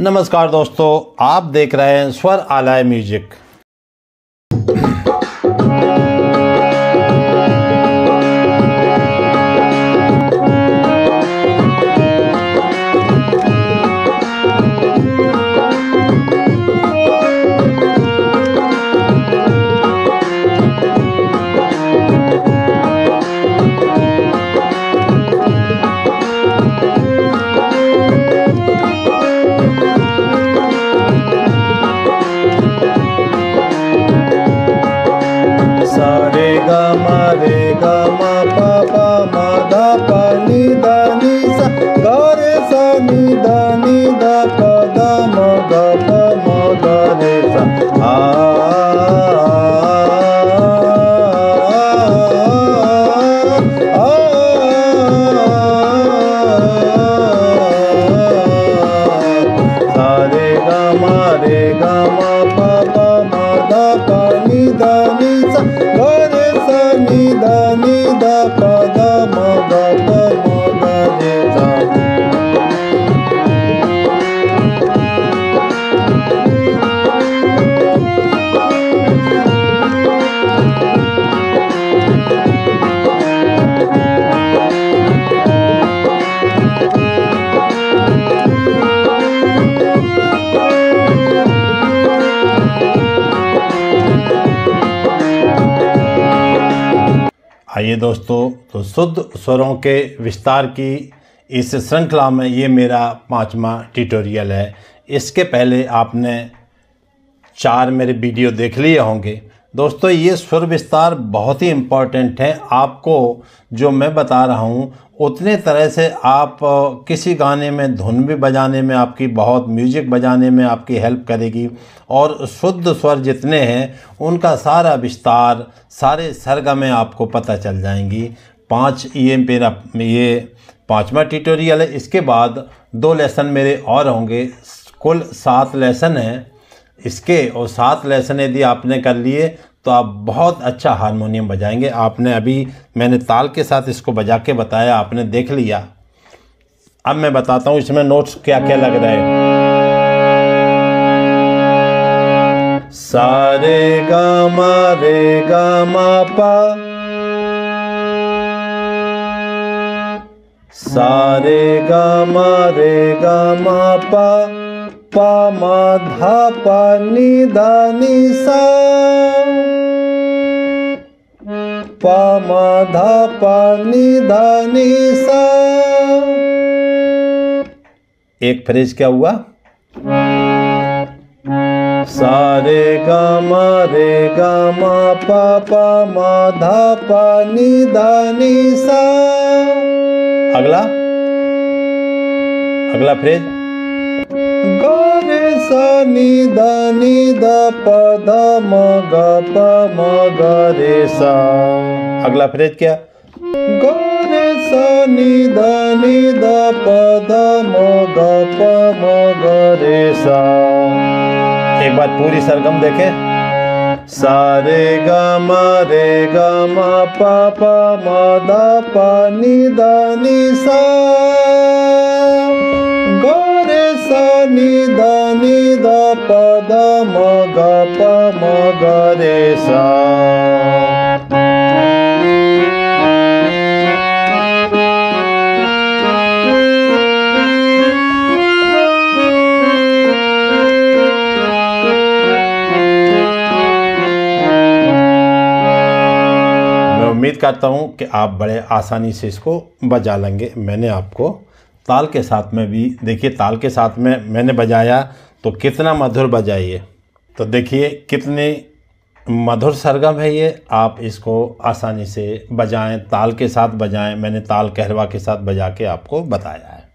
नमस्कार दोस्तों आप देख रहे हैं स्वर आलाय म्यूज़िक। सारे ग म रे ग म प प म ध प नि ध नि सा ग रे सा नि ध नि ध प ध म ग प म ग रे सा आ सारे आइए दोस्तों तो शुद्ध स्वरों के विस्तार की इस श्रृंखला में ये मेरा पाँचवा ट्यूटोरियल है। इसके पहले आपने चार मेरे वीडियो देख लिए होंगे। दोस्तों, ये स्वर विस्तार बहुत ही इंपॉर्टेंट है। आपको जो मैं बता रहा हूँ उतने तरह से आप किसी गाने में धुन भी बजाने में, आपकी बहुत म्यूज़िक बजाने में आपकी हेल्प करेगी। और शुद्ध स्वर जितने हैं, उनका सारा विस्तार, सारे सरगमें आपको पता चल जाएँगी। पाँच ये मेरा, ये पांचवा ट्यूटोरियल है। इसके बाद दो लेसन मेरे और होंगे। कुल सात लेसन हैं। इसके और सात लेसन यदि आपने कर लिए तो आप बहुत अच्छा हारमोनियम बजाएँगे। आपने अभी मैंने ताल के साथ इसको बजा के बताया, आपने देख लिया। अब मैं बताता हूँ इसमें नोट्स क्या क्या लग रहे हैं। सारे ग म रे ग म प सारे ग म रे ग म प प म ध प नि ध नि सा। प म ध प ध सा एक फ्रेज क्या हुआ? सारे ग म रे ग म प प म ध प ध सा। अगला। अगला फ्रेज। रे सा नि ध नि ध प ध म ग प म ग रे सा। अगला फ्रेज क्या? ग रे सा नि ध नि ध प ध म ग प म ग रे सा। एक बार पूरी सरगम देखें। सारे ग म रे ग म प प म ध प नि ध नि सा। उम्मीद करता हूँ कि आप बड़े आसानी से इसको बजा लेंगे। मैंने आपको ताल के साथ में भी, देखिए ताल के साथ में मैंने बजाया तो कितना मधुर बजाइए। तो देखिए कितने मधुर सरगम है ये। आप इसको आसानी से बजाएँ, ताल के साथ बजाएँ। मैंने ताल कहरवा के साथ बजा के आपको बताया है।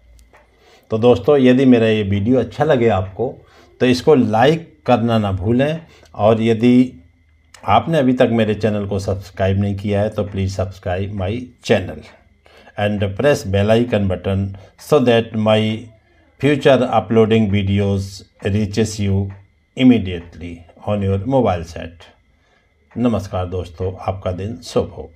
तो दोस्तों, यदि मेरा ये वीडियो अच्छा लगे आपको तो इसको लाइक करना ना भूलें। और यदि आपने अभी तक मेरे चैनल को सब्सक्राइब नहीं किया है तो please subscribe my channel and press bell icon button so that my future uploading videos reaches you immediately on your mobile set नमस्कार दोस्तों आपका दिन शुभ हो।